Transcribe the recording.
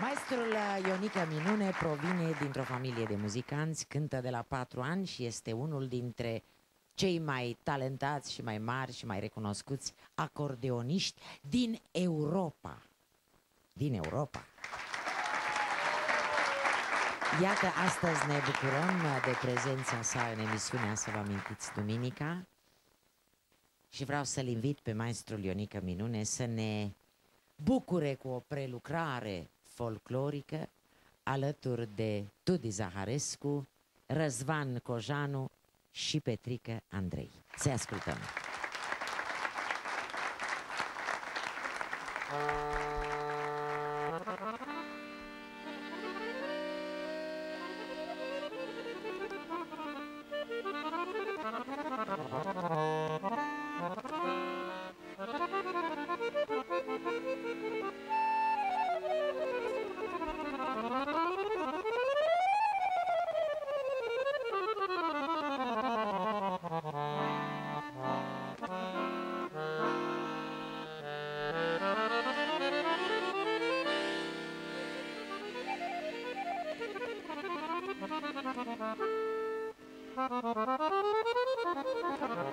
Maestrul Ionica Minune provine dintr-o familie de muzicanți, cântă de la patru ani și este unul dintre cei mai talentați și mai mari și mai recunoscuți acordeoniști din Europa. Din Europa. Iată, astăzi ne bucurăm de prezența sa în emisiunea Să vă amintiți Duminica și vreau să-l invit pe maestrul Ionica Minune să ne bucure cu o prelucrare folclorică alături de Tudi Zaharescu, Răzvan Cojanu și Petrică Andrei. Să ascultăm! Thank you. Thank you.